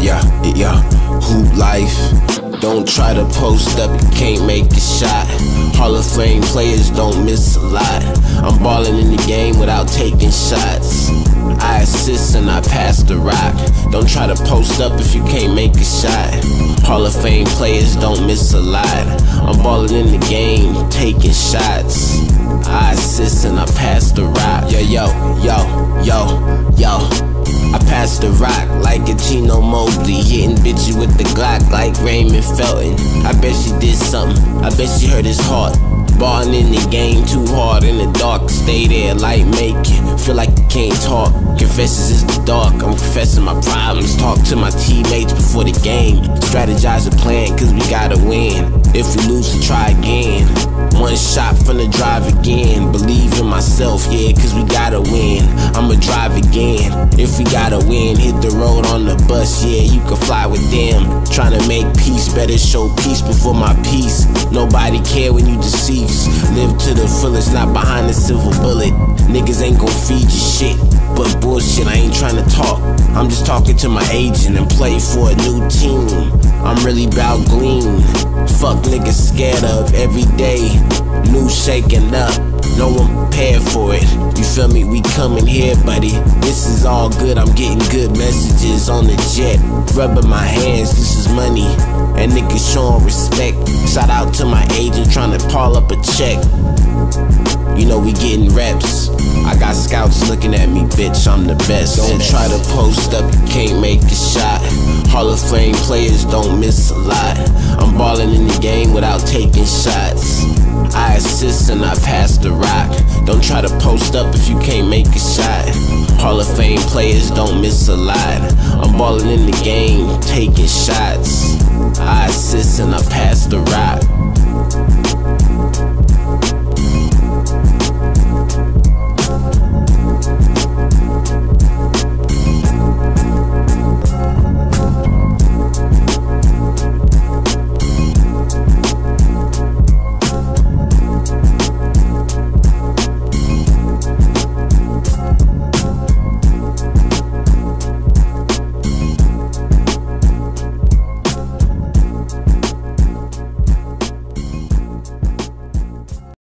Yeah, yeah, hoop life. Don't try to post up, you can't make a shot. Hall of Fame players don't miss a lot. I'm balling in the game without taking shots. I assist and I pass the rock. Don't try to post up if you can't make a shot. Hall of Fame players don't miss a lot. I'm balling in the game, taking shots. I assist and I pass the rock. Yo, yo, yo, yo, yo. The rock like Cuttino Mobley, hitting bitches with the Glock like Raymond Felton. I bet she did something, I bet she hurt his heart. Ballin' in the game too hard in the dark, stay there, light making. Feel like you can't talk. Confesses is the dark, I'm confessing my problems. Talk to my teammates before the game. Strategize a plan, cause we gotta win. If we lose, we try again. One shot from the drive again. Believe in myself, yeah, cause we gotta win. I'ma drive again. If we gotta win, hit the road on the bus, yeah, you can fly with them. Trying to make peace, better show peace before my peace. Nobody care when you deceased. Live to the fullest, not behind a silver bullet. Niggas ain't gon' feed you shit. But bullshit, I ain't trying to talk. I'm just talking to my agent and play for a new team. I'm really bout gleam. Fuck niggas scared of every day. New shaking up. No one prepared for it. You feel me? We coming here, buddy. This is all good. I'm getting good messages on the jet. Rubbing my hands, this is money. And niggas showing respect. Shout out to my agent trying to call up a check. You know we getting reps. I got scouts looking at me, bitch. I'm the best. Don't try to post up, you can't make a shot. Hall of Fame players don't miss a lot. I'm balling in the game without taking shots. I assist and I pass the rock. Don't try to post up if you can't make a shot. Hall of Fame players don't miss a lot. I'm balling in the game, taking shots.